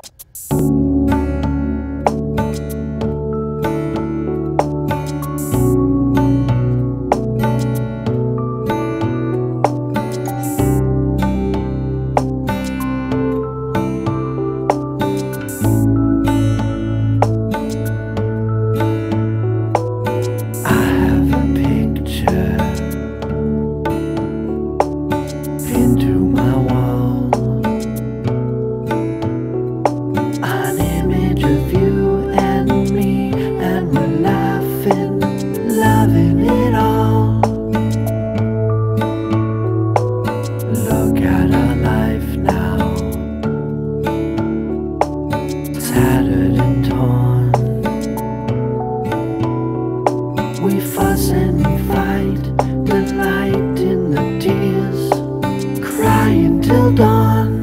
you until dawn.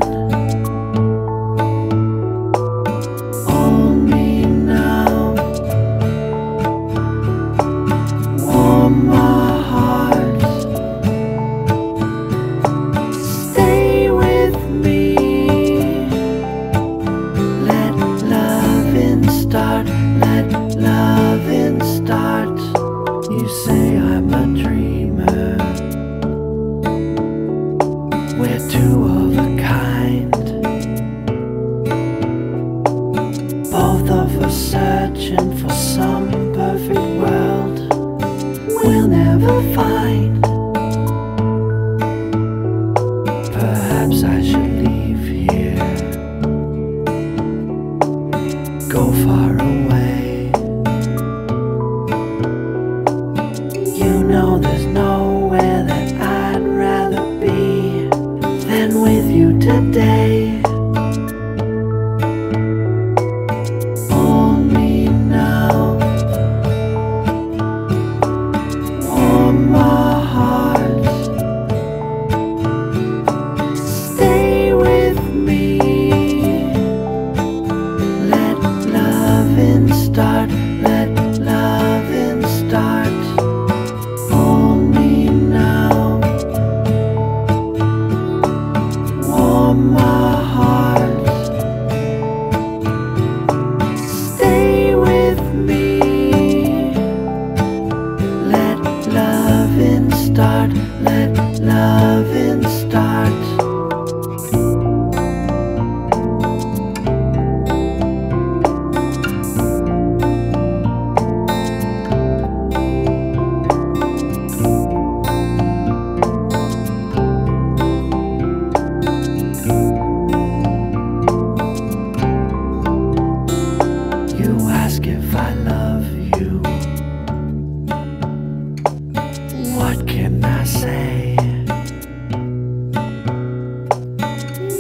Perhaps I should leave here, go far away. You know there's nowhere that I'd rather be than with you today. Say?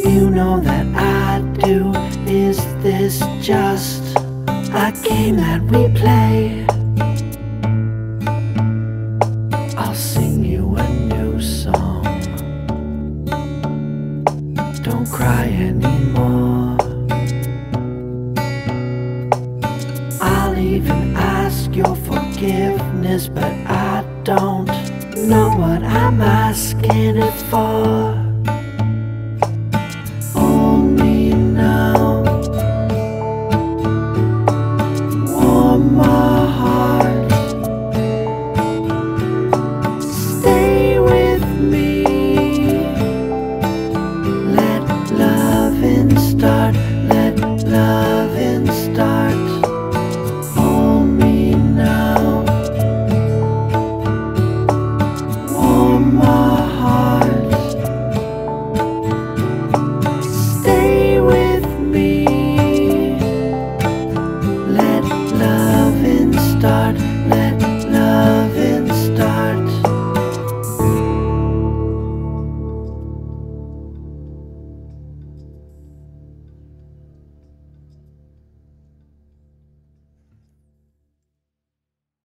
You know that I do. Is this just a game that we play? I'll sing you a new song. Don't cry anymore. I'll even ask your forgiveness, but I don't know what I'm asking it for.